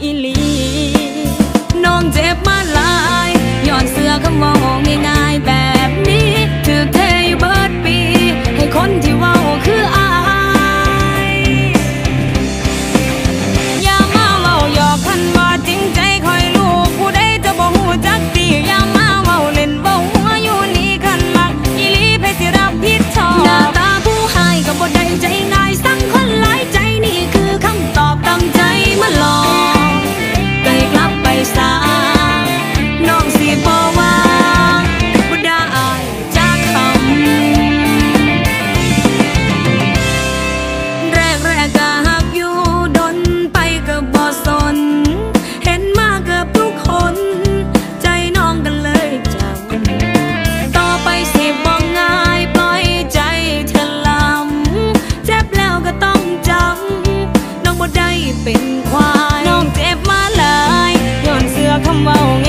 ini. come on.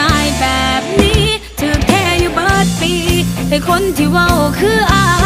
ง่ายๆแบบนี้ถือแค่อยู่เบิดปี แต่คนที่ว่าคืออาย